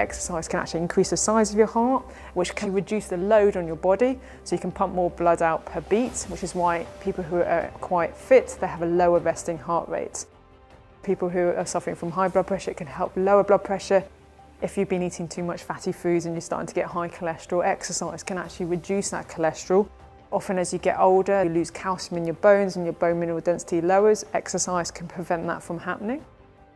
Exercise can actually increase the size of your heart, which can reduce the load on your body, so you can pump more blood out per beat, which is why people who are quite fit, they have a lower resting heart rate. People who are suffering from high blood pressure, it can help lower blood pressure. If you've been eating too much fatty foods and you're starting to get high cholesterol, exercise can actually reduce that cholesterol. Often as you get older, you lose calcium in your bones and your bone mineral density lowers. Exercise can prevent that from happening.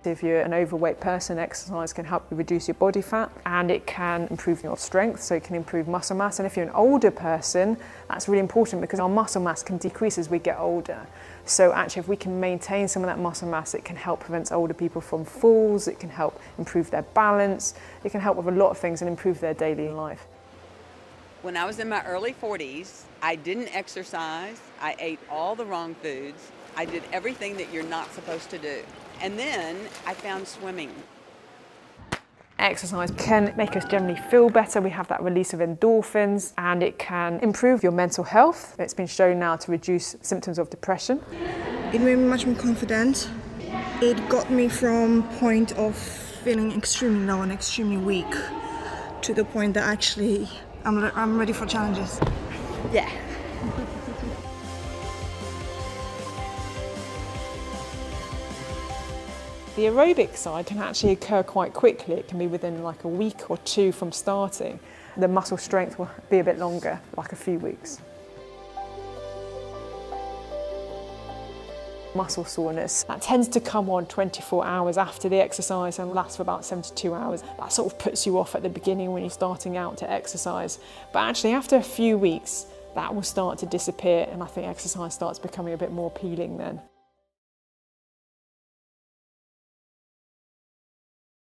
If you're an overweight person, exercise can help you reduce your body fat and it can improve your strength, so it can improve muscle mass. And if you're an older person, that's really important because our muscle mass can decrease as we get older. So actually, if we can maintain some of that muscle mass, it can help prevent older people from falls, it can help improve their balance, it can help with a lot of things and improve their daily life. When I was in my early 40s, I didn't exercise, I ate all the wrong foods, I did everything that you're not supposed to do. And then I found swimming. Exercise can make us generally feel better. We have that release of endorphins and it can improve your mental health. It's been shown now to reduce symptoms of depression. It made me much more confident. It got me from point of feeling extremely low and extremely weak to the point that actually I'm, I'm ready for challenges. Yeah. The aerobic side can actually occur quite quickly. It can be within like a week or two from starting. The muscle strength will be a bit longer, like a few weeks. Muscle soreness, that tends to come on 24 hours after the exercise and lasts for about 72 hours. That sort of puts you off at the beginning when you're starting out to exercise. But actually after a few weeks, that will start to disappear and I think exercise starts becoming a bit more appealing then.